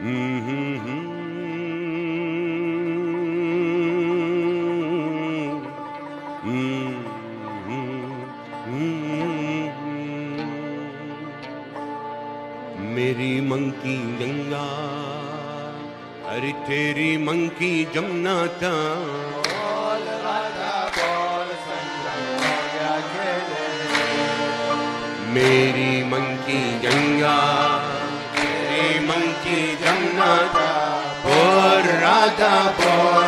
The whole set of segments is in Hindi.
मेरी मंकी गंगा अरे तेरी मंकी जमुना था मेरी मंकी गंगा vagabond.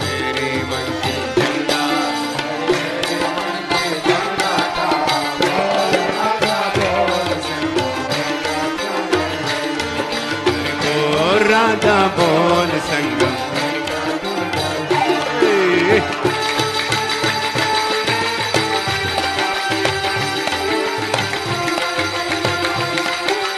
मेरे मन की झंडा राधा बोल संगम